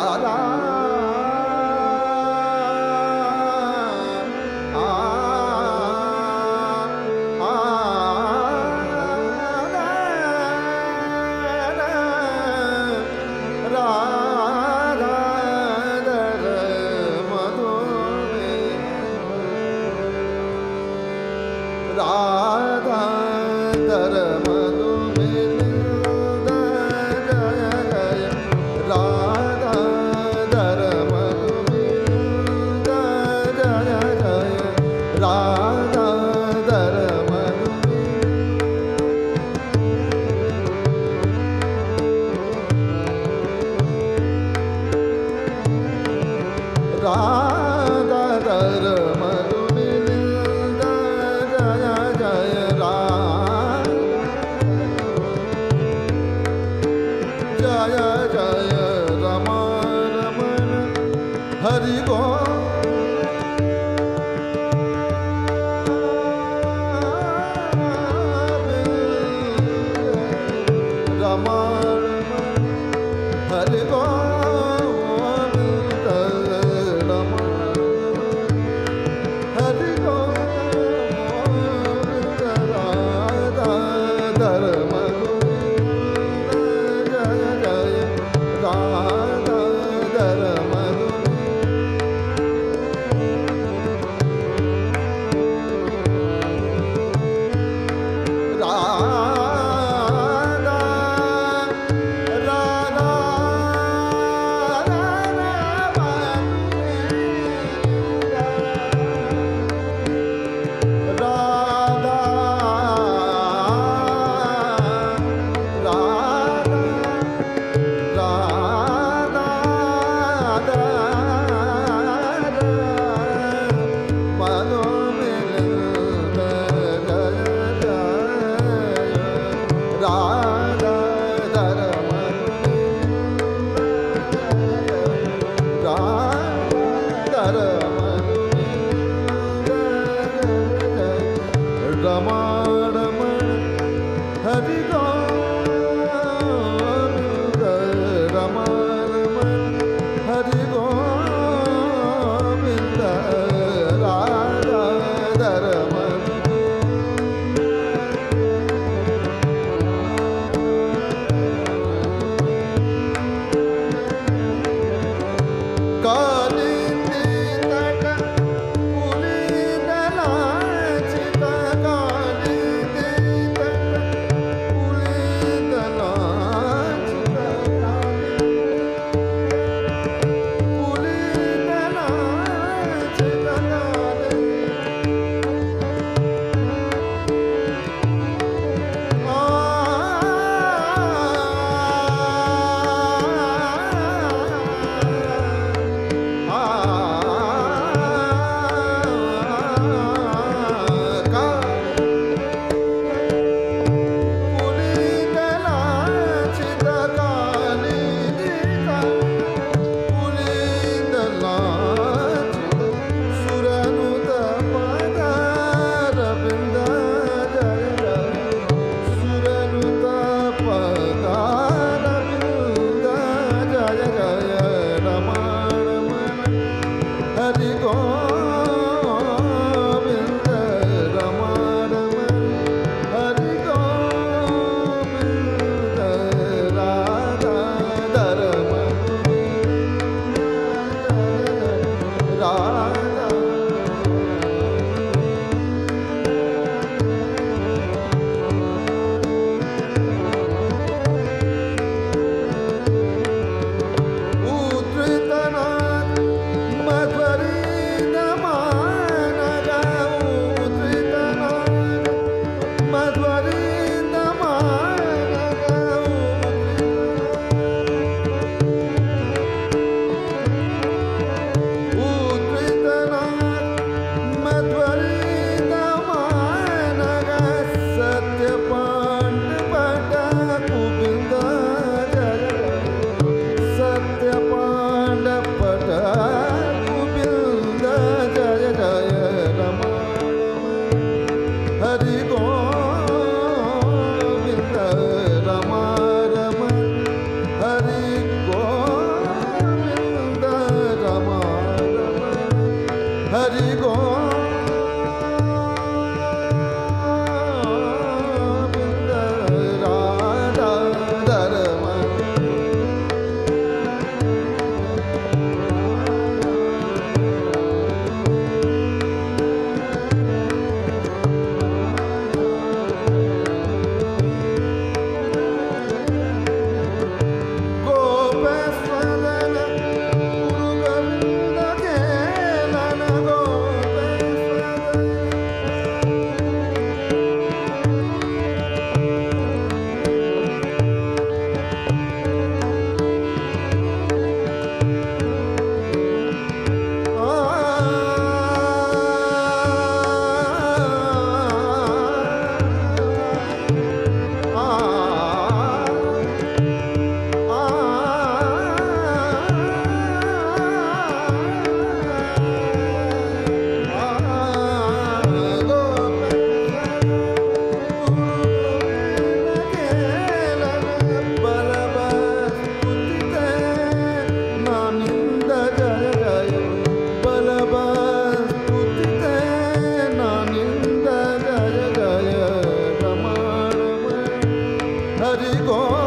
啊啊啊 Allah. go.